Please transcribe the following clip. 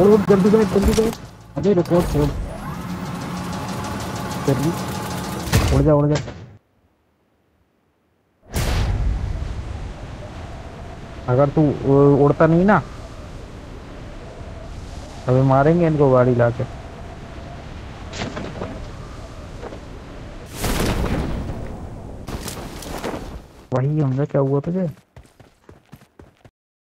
उड़ जल्दी बैठ जल्दी बैठ अबे रिकॉर्ड छोड़ जल्दी। उड़ जा उड़ जा। अगर तू उड़ता नहीं ना अभी मारेंगे इनको गाड़ी लाके। वही, हमने क्या हुआ तुझे?